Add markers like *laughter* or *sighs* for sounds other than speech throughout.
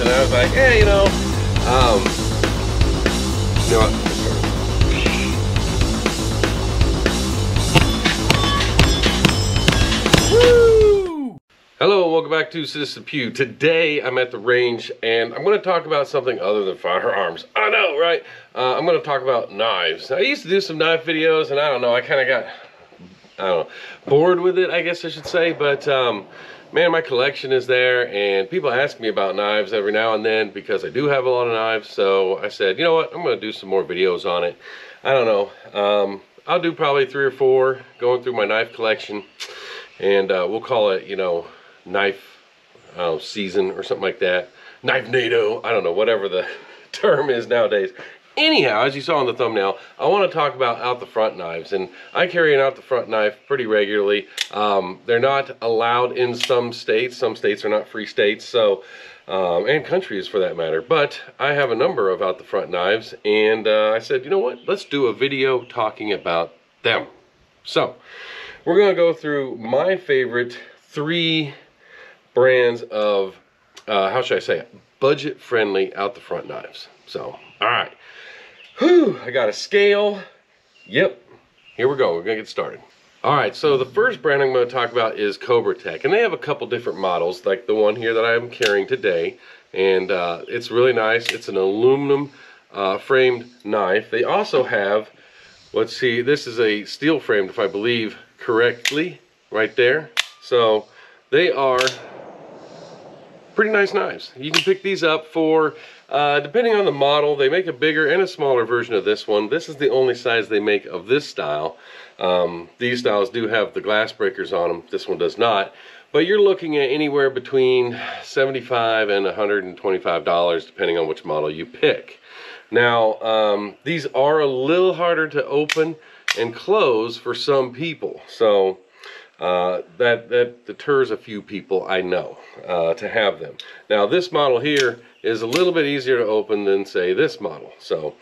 and I was like, hey, you know, um, you know what? Hello and welcome back to Citizen Pew. Today I'm at the range and I'm going to talk about something other than firearms. I know, right? Uh, I'm going to talk about knives. I used to do some knife videos and I don't know, I kind of got, I don't know, bored with it, I guess I should say. But um, man, my collection is there and people ask me about knives every now and then because I do have a lot of knives. So I said, you know what, I'm to do some more videos on it. I don't know. Um, I'll do probably three or four going through my knife collection and uh, we'll call it, you know, knife uh, season or something like that. Knife NATO, I don't know, whatever the *laughs* term is nowadays. Anyhow, as you saw in the thumbnail, I want to talk about out the front knives, and I carry an out the front knife pretty regularly. Um, they're not allowed in some states. Some states are not free states, so um, and countries for that matter. But I have a number of out the front knives, and uh, I said, you know what? Let's do a video talking about them. So we're going to go through my favorite three brands of, uh, how should I say it, budget friendly out the front knives. So, all right. Whew, I got a scale. Yep, here we go. We're to get started. All right, so the first brand I'm to talk about is CobraTec, and they have a couple different models, like the one here that I'm carrying today, and uh, it's really nice. It's an aluminum uh, framed knife. They also have, let's see, this is a steel framed, if I believe correctly, right there. So they are pretty nice knives. You can pick these up for, uh, depending on the model, they make a bigger and a smaller version of this one. This is the only size they make of this style. Um, these styles do have the glass breakers on them. This one does not. But you're looking at anywhere between 75 and $125 depending on which model you pick. Now, um, these are a little harder to open and close for some people. So uh, that, that deters a few people, I know, uh, to have them. Now this model here is a little bit easier to open than say this model. So,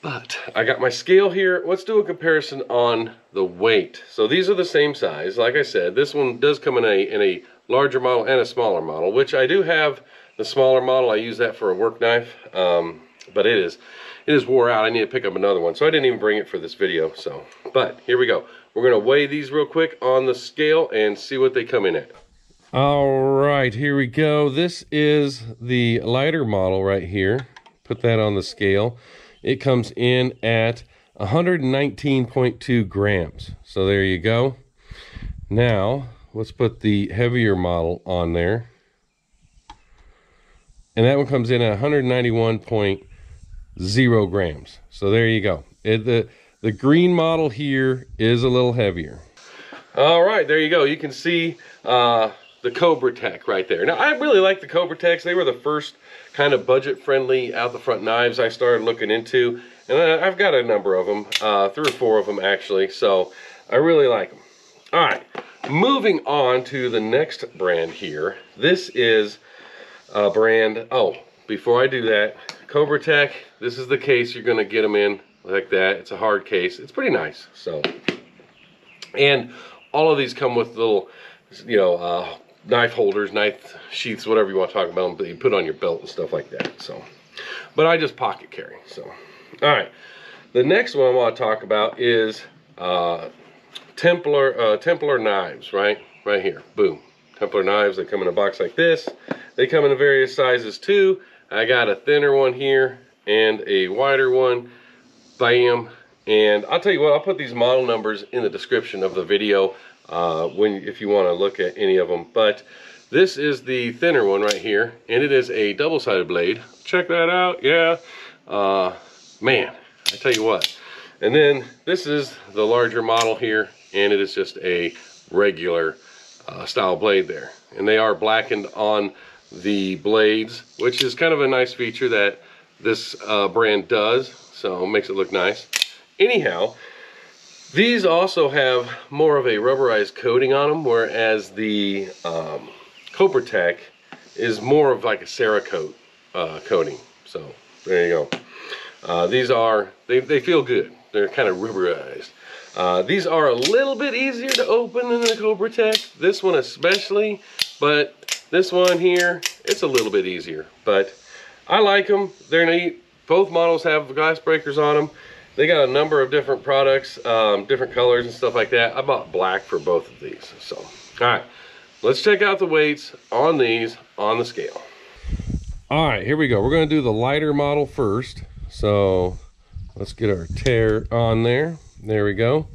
but I got my scale here. Let's do a comparison on the weight. So these are the same size. Like I said, this one does come in a, in a larger model and a smaller model, which I do have the smaller model. I use that for a work knife, um, but it is it is wore out. I need to pick up another one. So I didn't even bring it for this video. So, but here we go. We're to weigh these real quick on the scale and see what they come in at. All right, here we go. This is the lighter model right here. Put that on the scale. It comes in at 119.2 grams. So there you go. Now, let's put the heavier model on there. And that one comes in at 191.0 grams. So there you go. It, the, the green model here is a little heavier. All right, there you go. You can see uh, the CobraTec right there. Now, I really like the CobraTecs. They were the first kind of budget-friendly out-the-front knives I started looking into. And I've got a number of them, uh, three or four of them actually, so I really like them. All right, moving on to the next brand here. This is a brand, oh, before I do that, CobraTec, this is the case you're gonna get them in like that. It's a hard case. It's pretty nice. So, and all of these come with little, you know, uh, knife holders, knife sheaths, whatever you want to talk about them, that you put on your belt and stuff like that. So, but I just pocket carry. So, all right. The next one I want to talk about is uh, Templar uh, Templar knives. Right, right here. Boom. Templar knives. They come in a box like this. They come in various sizes too. I got a thinner one here and a wider one bam. And I'll tell you what I'll put these model numbers in the description of the video uh, when if you want to look at any of them but this is the thinner one right here and it is a double-sided blade. Check that out yeah. Uh, man I tell you what. And then this is the larger model here and it is just a regular uh, style blade there. And they are blackened on the blades which is kind of a nice feature that this uh, brand does so makes it look nice. Anyhow, these also have more of a rubberized coating on them, whereas the um, CobraTec is more of like a Cerakote uh, coating. So there you go. Uh, these are, they, they feel good. They're kind of rubberized. Uh, these are a little bit easier to open than the CobraTec, this one especially, but this one here it's a little bit easier. But I like them. They're neat. Both models have glass breakers on them. They got a number of different products, um, different colors and stuff like that. I bought black for both of these. So, all right, let's check out the weights on these on the scale. All right, here we go. We're going to do the lighter model first. So let's get our tare on there. There we go.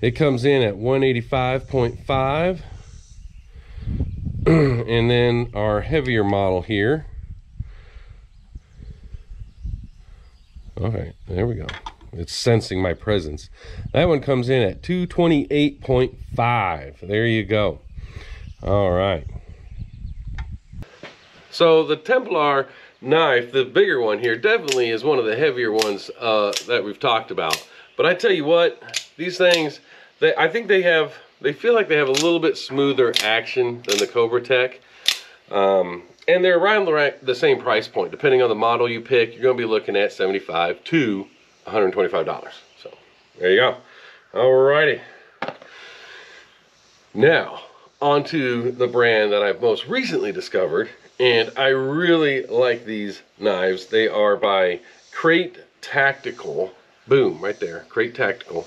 It comes in at 185.5. *clears throat* and then our heavier model here. Okay, there we go. It's sensing my presence. That one comes in at 228.5. There you go. All right. So the Templar knife, the bigger one here, definitely is one of the heavier ones uh, that we've talked about. But I tell you what, these things, they, I think they have, they feel like they have a little bit smoother action than the CobraTec. Um, and they're around the, same price point. Depending on the model you pick, you're going to be looking at 75 to $125. So there you go. Alrighty. Now, onto the brand that I've most recently discovered, and I really like these knives. They are by Krate Tactical. Boom, right there, Krate Tactical.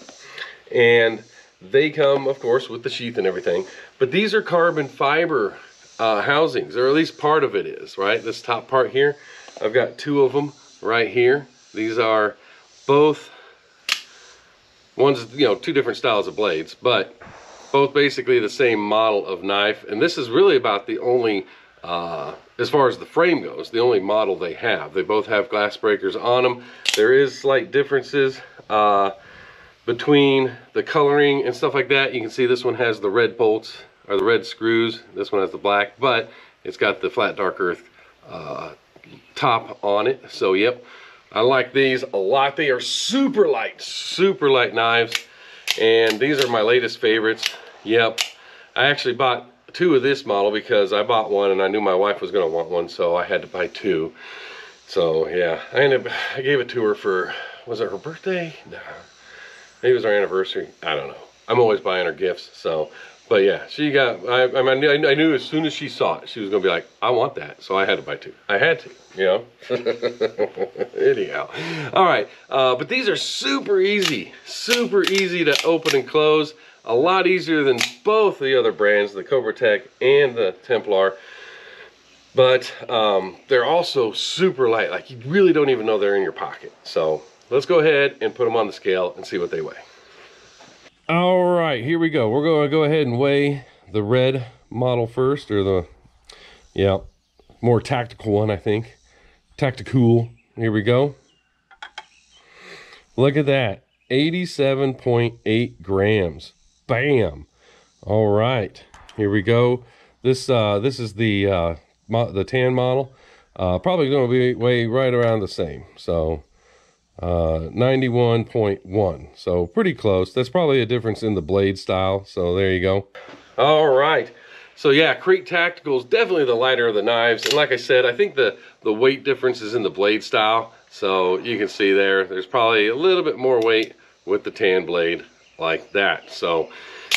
And they come, of course, with the sheath and everything. But these are carbon fiber uh, housings, or at least part of it is, right? This top part here, I've got two of them right here. These are both, one's, you know, two different styles of blades, but both basically the same model of knife. And this is really about the only uh, as far as the frame goes, the only model they have. They both have glass breakers on them. There is slight differences uh, between the coloring and stuff like that. You can see this one has the red bolts or the red screws. This one has the black, but it's got the flat dark earth uh, top on it. So yep, I like these a lot. They are super light, super light knives. And these are my latest favorites. Yep, I actually bought two of this model because I bought one and I knew my wife was going to want one, so I had to buy two. So yeah, I ended up, I gave it to her for, was it her birthday? No, maybe it was our anniversary. I don't know. I'm always buying her gifts, so. But yeah, she got, I, I, mean, I knew as soon as she saw it, she was going to be like, I want that. So I had to buy two. I had to, you know. *laughs* Anyhow. All right. Uh, but these are super easy, super easy to open and close a lot easier than both the other brands, the CobraTec and the Templar. But um, they're also super light. Like you really don't even know they're in your pocket. So let's go ahead and put them on the scale and see what they weigh. All right, here we go. We're going to go ahead and weigh the red model first, or the, yeah, more tactical one, I think. Tactical. Here we go. Look at that. 87.8 grams. Bam. All right, here we go. This uh, this is the uh, the tan model. Uh, probably going to be weigh right around the same. So uh, 91.1. So pretty close. That's probably a difference in the blade style. So there you go. All right. So yeah, Krate Tactical is definitely the lighter of the knives. And like I said, I think the, the weight difference is in the blade style. So you can see there, there's probably a little bit more weight with the tan blade like that. So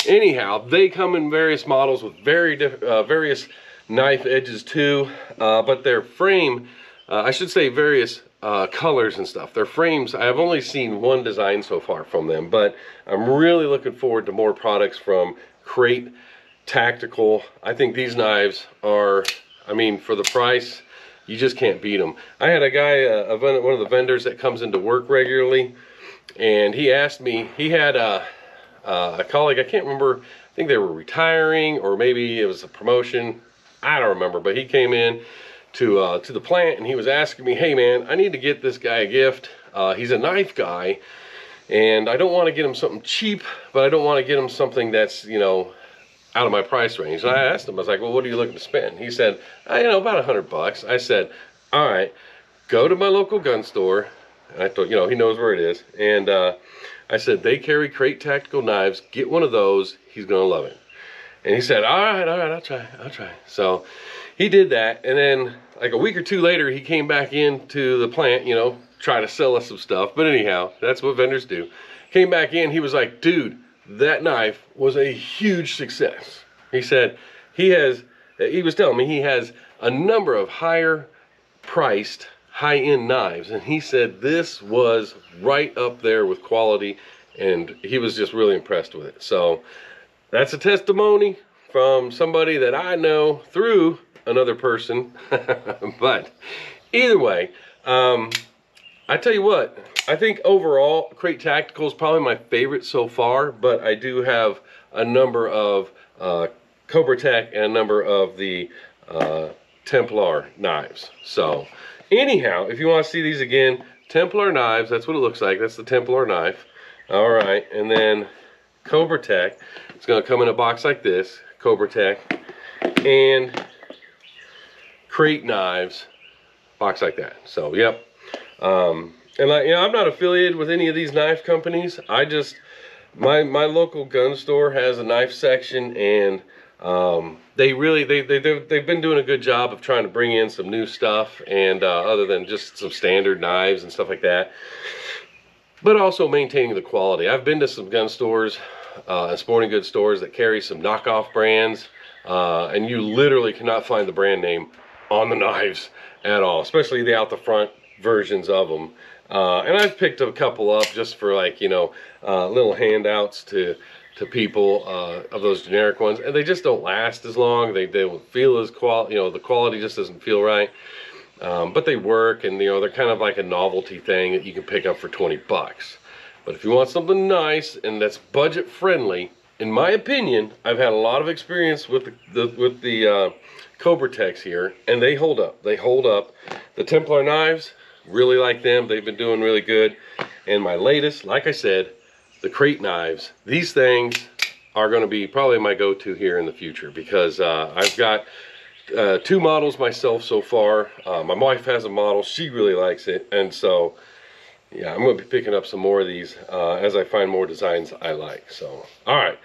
anyhow, they come in various models with very uh, various knife edges too, uh, but their frame, uh, I should say various uh, colors and stuff. Their frames, I've only seen one design so far from them, but I'm really looking forward to more products from Krate Tactical. I think these knives are, I mean, for the price, you just can't beat them. I had a guy, uh, one of the vendors that comes into work regularly, and he asked me, he had a, a colleague, I can't remember, I think they were retiring or maybe it was a promotion. I don't remember, but he came in to uh, to the plant and he was asking me, hey man, I need to get this guy a gift. Uh, he's a knife guy and I don't want to get him something cheap, but I don't want to get him something that's, you know, out of my price range. And I asked him, I was like, well, what are you looking to spend? He said, I, you know, about a hundred bucks. I said, all right, go to my local gun store and I thought, you know, he knows where it is. And uh, I said, they carry Krate Tactical knives. Get one of those. He's going to love it. And he said, all right, all right, I'll try, I'll try. So he did that. And then like a week or two later, he came back into the plant, you know, try to sell us some stuff. But anyhow, that's what vendors do. Came back in, he was like, dude, that knife was a huge success. He said he has he was telling me he has a number of higher priced high-end knives and he said this was right up there with quality and he was just really impressed with it so that's a testimony from somebody that I know through another person *laughs* but either way um, I tell you what I think overall Krate Tactical is probably my favorite so far but I do have a number of uh, CobraTec and a number of the uh, Templar knives so Anyhow, if you want to see these again, Templar knives, that's what it looks like. That's the Templar knife. All right, and then CobraTec. It's going to come in a box like this, CobraTec. And Krate knives, box like that. So, yep. Um, and like, you know, I'm not affiliated with any of these knife companies. I just, my, my local gun store has a knife section and um, they really they, they they've been doing a good job of trying to bring in some new stuff and uh, other than just some standard knives and stuff like that but also maintaining the quality i've been to some gun stores uh, and sporting goods stores that carry some knockoff brands uh, and you literally cannot find the brand name on the *laughs* knives at all especially the out the front versions of them uh, and i've picked a couple up just for like you know uh, little handouts to to people uh, of those generic ones, and they just don't last as long. They they don't feel as qual you know the quality just doesn't feel right. Um, but they work, and you know they're kind of like a novelty thing that you can pick up for 20 bucks. But if you want something nice and that's budget friendly, in my opinion, I've had a lot of experience with the, the with the uh, CobraTecs here, and they hold up. They hold up. The Templar knives, really like them. They've been doing really good. And my latest, like I said, the Krate knives. These things are going to be probably my go-to here in the future because uh, I've got uh, two models myself so far. Uh, my wife has a model. She really likes it. And so, yeah, I'm going to be picking up some more of these uh, as I find more designs I like. So, all right.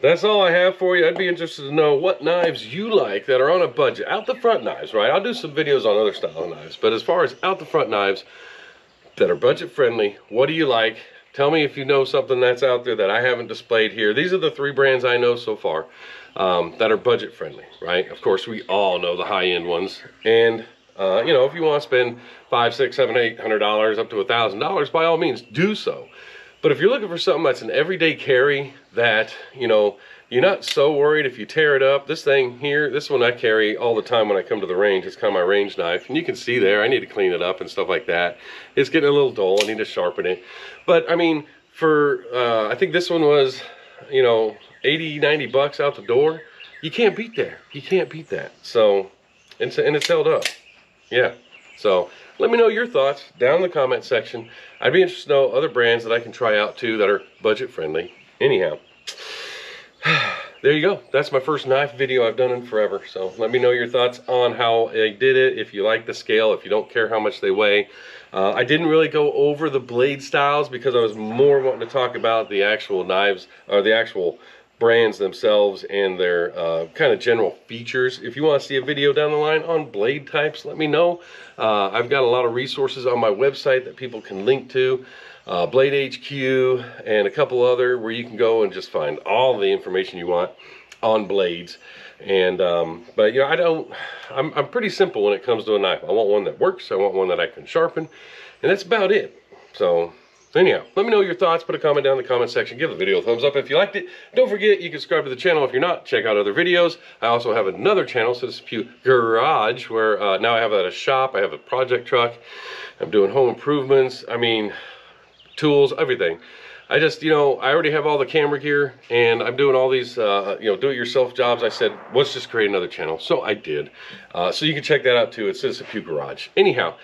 That's all I have for you. I'd be interested to know what knives you like that are on a budget. Out the front knives, right? I'll do some videos on other style of knives. But as far as out the front knives that are budget friendly, what do you like? Tell me if you know something that's out there that I haven't displayed here. These are the three brands I know so far um, that are budget friendly, right? Of course, we all know the high-end ones. And, uh, you know, if you want to spend five, six, seven, eight hundred dollars up to a thousand dollars, by all means, do so. But if you're looking for something that's an everyday carry that, you know, you're not so worried if you tear it up. This thing here, this one I carry all the time when I come to the range. It's kind of my range knife. And you can see there, I need to clean it up and stuff like that. It's getting a little dull. I need to sharpen it. But, I mean, for, uh, I think this one was, you know, 80, 90 bucks out the door. You can't beat that. You can't beat that. So, and, and it's held up. Yeah. So, let me know your thoughts down in the comment section. I'd be interested to know other brands that I can try out too that are budget friendly. Anyhow *sighs* there you go. That's my first knife video I've done in forever. So let me know your thoughts on how I did it, if you like the scale, if you don't care how much they weigh. Uh, I didn't really go over the blade styles because I was more wanting to talk about the actual knives, or the actual brands themselves and their uh, kind of general features. If you want to see a video down the line on blade types, let me know. Uh, I've got a lot of resources on my website that people can link to uh, Blade HQ, and a couple other where you can go and just find all the information you want on blades. And, um, but you know, I don't, I'm, I'm pretty simple when it comes to a knife. I want one that works. I want one that I can sharpen. And that's about it. So anyhow, let me know your thoughts. Put a comment down in the comment section. Give the video a thumbs up if you liked it. Don't forget, you can subscribe to the channel if you're not. Check out other videos. I also have another channel, Citizen Pew Garage, where uh, now I have a shop. I have a project truck. I'm doing home improvements. I mean, tools, everything. I just, you know, I already have all the camera gear and I'm doing all these, uh, you know, do-it-yourself jobs. I said, let's just create another channel. So I did. Uh, so you can check that out too. It says Pew Garage. Anyhow,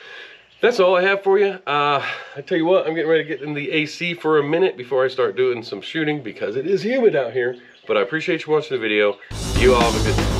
that's all I have for you. Uh, I tell you what, I'm getting ready to get in the AC for a minute before I start doing some shooting because it is humid out here. But I appreciate you watching the video. You all have a good.